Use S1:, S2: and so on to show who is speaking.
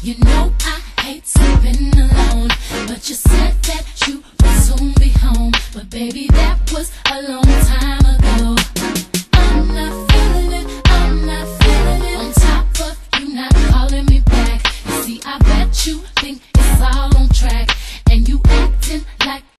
S1: You know I hate sleeping alone, but you said that you would soon be home. But baby, that was a long time